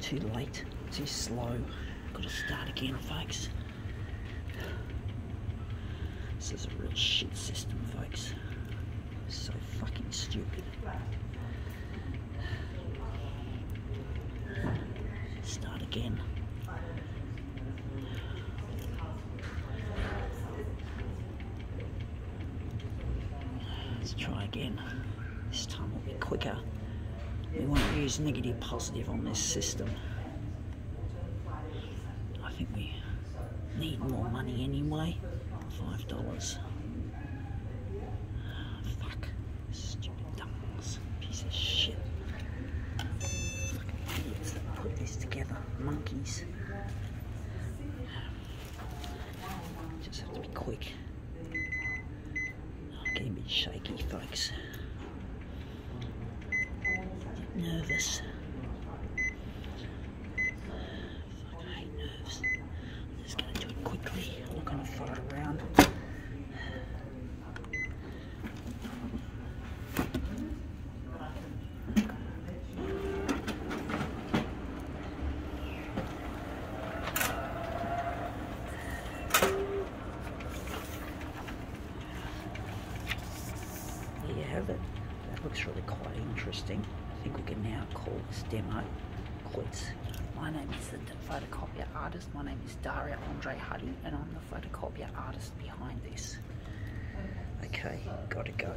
too late, too slow. Got to start again, folks. This is a real shit system, folks. So fucking stupid. Start again. Let's try again. This time will be quicker. We won't use negative positive on this system. I think we need more money anyway. Five dollars. Fuck. Stupid dumbass. Piece of shit. Fucking idiots that put this together. Monkeys. Just have to be quick. I'm getting a bit shaky, folks. Nervous. Fuck, I hate nerves. I'm just gonna do it quickly. I'm not gonna fart around. There you have it. That looks really quite interesting. I think we can now call this demo quits. My name is the photocopier artist. My name is Daria Andre Huddy, and I'm the photocopier artist behind this. Okay, gotta go.